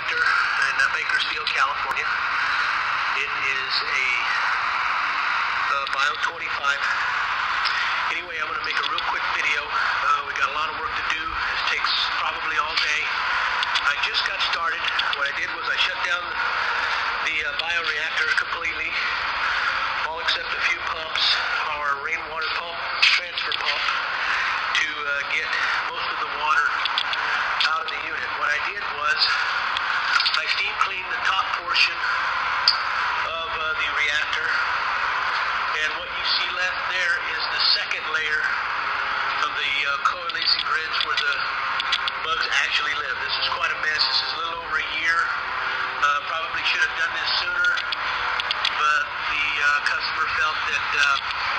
reactor in uh, Bakersfield, California. It is a uh, Bio 25. Anyway, I'm going to make a real quick video. Uh, we got a lot of work to do. This takes probably all day. I just got started. What I did was I shut down the uh, bioreactor completely, all except a few pumps, our rainwater pump, transfer pump, to uh, get most of the water out of the unit. What I did was I steam cleaned the top portion of uh, the reactor, and what you see left there is the second layer of the uh, grids where the bugs actually live. This is quite a mess. This is a little over a year. Uh, probably should have done this sooner, but the uh, customer felt that uh,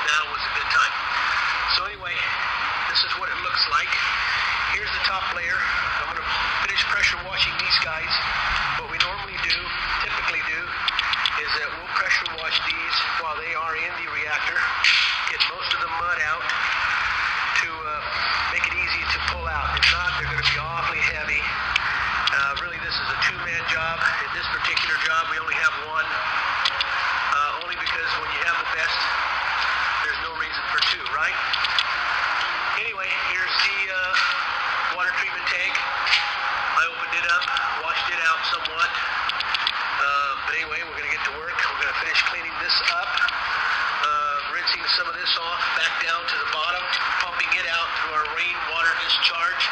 now was a good time. So anyway, this is what it looks like. Here's the top layer. I'm going to finish pressure washing these guys. What we normally do, typically do, is that we'll pressure wash these while they are in the reactor, get most of the mud out to uh, make it easy to pull out. If not, they're going to be awfully heavy. Uh, really, this is a two-man job. In this particular job, we only have one, uh, only because when you have the best, there's no reason for two, right? Anyway, here's the uh, water treatment tank. I opened it up, washed it out somewhat. Uh, but anyway, we're going to get to work. We're going to finish cleaning this up, uh, rinsing some of this off back down to the bottom, pumping it out through our rainwater discharge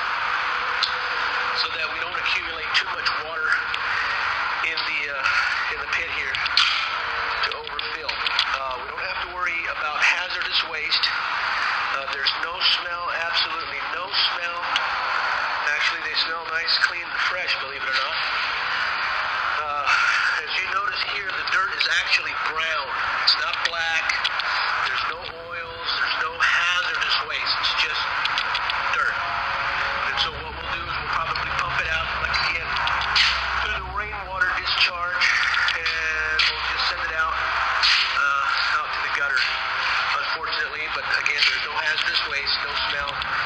so that we don't accumulate too much water in the uh, in the pit here to overfill. Uh, we don't have to worry about hazardous waste. Uh, there's no smell, absolutely no smell. Actually, they smell nice, clean, and fresh, believe it or not. Uh, as you notice here, the dirt is actually brown. It's not black. No hazardous waste, no smell,